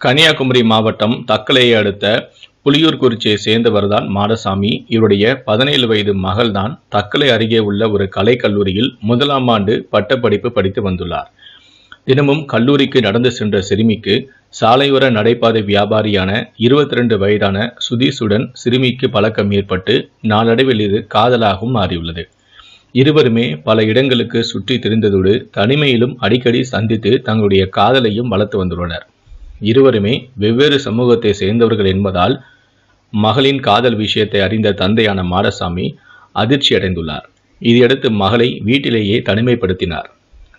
கன்னியாகுமரி மாவட்டம் தக்கலையை அடுத்த புலியூர்குறிச்சியை சேர்ந்தவர்தான் மாடசாமி. இவருடைய பதினேழு வயது மகள்தான் தக்கலை அருகே உள்ள ஒரு கலைக்கல்லூரியில் முதலாம் ஆண்டு பட்டப்படிப்பு படித்து வந்துள்ளார். தினமும் கல்லூரிக்கு நடந்து சென்ற சிறுமிக்கு சாலையோர நடைபாதை வியாபாரியான இருபத்தி ரெண்டு வயதான சுதீஷுடன் சிறுமிக்கு பழக்கம் ஏற்பட்டு நாளடைவில் இது காதலாகவும் மாறியுள்ளது. இருவருமே பல இடங்களுக்கு சுற்றி திரிந்ததோடு தனிமையிலும் அடிக்கடி சந்தித்து தங்களுடைய காதலையும் வளர்த்து வந்துள்ளனர். இருவருமே வெவ்வேறு சமூகத்தை சேர்ந்தவர்கள் என்பதால் மகளின் காதல் விஷயத்தை அறிந்த தந்தையான மாடசாமி அதிர்ச்சி அடைந்துள்ளார். இதையடுத்து மகளை வீட்டிலேயே தனிமைப்படுத்தினார்.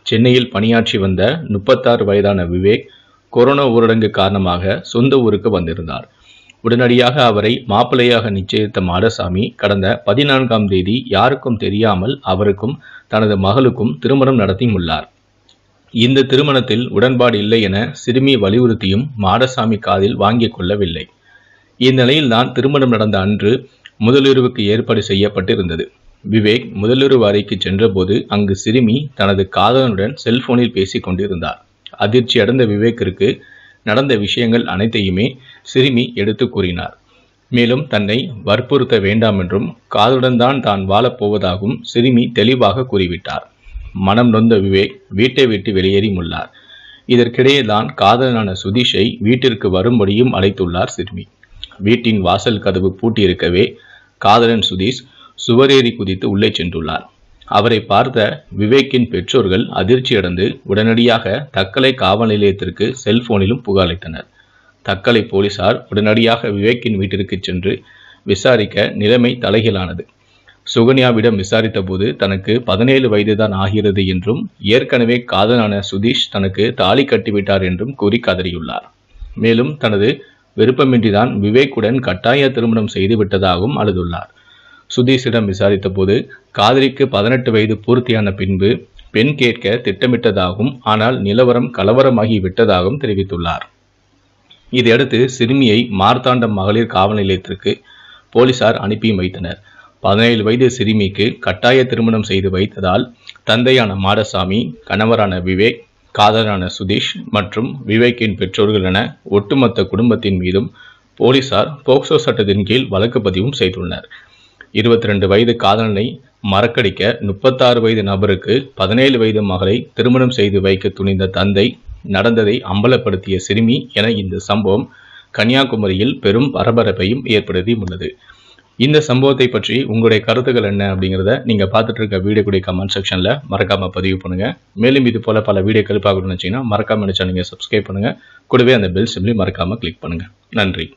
சென்னையில் பணியாற்றி வந்த முப்பத்தாறு வயதான விவேக் கொரோனா ஊரடங்கு காரணமாக சொந்த ஊருக்கு வந்திருந்தார். உடனடியாக அவரை மாப்பிள்ளையாக நிச்சயித்த மாடசாமி கடந்த பதினான்காம் தேதி யாருக்கும் தெரியாமல் அவருக்கும் தனது மகளுக்கும் திருமணம் நடத்தியுள்ளார். இந்த திருமணத்தில் உடன்பாடு இல்லை என சிறுமி வலியுறுத்தியும் மாடசாமி காதில் வாங்கிக் கொள்ளவில்லை. இந்நிலையில்தான் திருமணம் நடந்த அன்று முதலுறவுக்கு ஏற்பாடு செய்யப்பட்டிருந்தது. விவேக் முதலுறவு அறைக்கு சென்றபோது அங்கு சிறுமி தனது காதலனுடன் செல்போனில் பேசிக் கொண்டிருந்தார். அதிர்ச்சி அடைந்த விவேக்கிற்கு நடந்த விஷயங்கள் அனைத்தையுமே சிறுமி எடுத்து கூறினார். மேலும் தன்னை வற்புறுத்த வேண்டாம் என்றும் காதலுடன் தான் தான் வாழப்போவதாகவும் சிறுமி தெளிவாக கூறிவிட்டார். மனம் நொந்த விவேக் வீட்டை விட்டு வெளியேறி உள்ளார் இதற்கிடையே தான் காதலனான சுதீஷை வீட்டிற்கு வரும்படியும் அழைத்துள்ளார் சிறுமி. வீட்டின் வாசல் கதவு பூட்டியிருக்கவே காதலன் சுதீஷ் சுவரேறி குதித்து உள்ளே சென்றுள்ளார். அவரை பார்த்த விவேக்கின் பெற்றோர்கள் அதிர்ச்சியடைந்து உடனடியாக தக்கலை காவல் நிலையத்திற்கு செல்போனிலும் புகாரளித்தனர் தக்கலை போலீசார் உடனடியாக விவேக்கின் வீட்டிற்கு சென்று விசாரிக்க நிலைமை தலைகீழானது. சுகன்யாவிடம் விசாரித்தபோது தனக்கு பதினேழு வயதுதான் ஆகிறது என்றும் ஏற்கனவே காதலான சுதீஷ் தனக்கு தாலி கட்டிவிட்டார் என்றும் கூறி கதறியுள்ளார். மேலும் தனது விருப்பமின்றிதான் விவேக்குடன் கட்டாய திருமணம் செய்து விட்டதாகவும் அழுதுள்ளார். சுதீஷிடம் விசாரித்தபோது காதலிக்கு பதினெட்டு வயது பூர்த்தியான பின்பு பெண் கேட்க திட்டமிட்டதாகவும் ஆனால் நிலவரம் கலவரமாகி விட்டதாகவும் தெரிவித்துள்ளார். இதையடுத்து சிறுமியை மார்த்தாண்டம் மகளிர் காவல் நிலையத்திற்கு போலீசார் அனுப்பியும் வைத்தனர். பதினேழு வயது சிறுமிக்கு கட்டாய திருமணம் செய்து வைத்ததால் தந்தையான மாடசாமி கணவரான விவேக் காதலான சுதீஷ் மற்றும் விவேக்கின் பெற்றோர்கள் என ஒட்டுமொத்த குடும்பத்தின் மீதும் போலீசார் போக்சோ சட்டத்தின் கீழ் வழக்கு பதிவும் செய்துள்ளனர். இருபத்தி ரெண்டு வயது காதலனை மறக்கடிக்க முப்பத்தாறு வயது நபருக்கு பதினேழு வயது மகளை திருமணம் செய்து வைக்க துணிந்த தந்தை நடந்ததை அம்பலப்படுத்திய சிறுமி என இந்த சம்பவம் கன்னியாகுமரியில் பெரும் பரபரப்பையும் ஏற்படுத்தி உள்ளது இந்த சம்பவத்தை பற்றி உங்களுடைய கருத்துக்கள் என்ன அப்படிங்கிறத நீங்கள் பார்த்துட்டு இருக்க வீடியோ கூட கமெண்ட் செக்ஷனில் மறக்காமல் பதிவு பண்ணுங்கள் மேலும் இது போல் பல வீடியோக்கள் பார்க்கணும்னு வச்சீங்கன்னா மறக்காமல் நினச்சா நீங்கள் சப்ஸ்கிரைப் பண்ணுங்கள் கூடவே அந்த பெல் சிம்லையும் மறக்காமல் கிளிக் பண்ணுங்கள் நன்றி.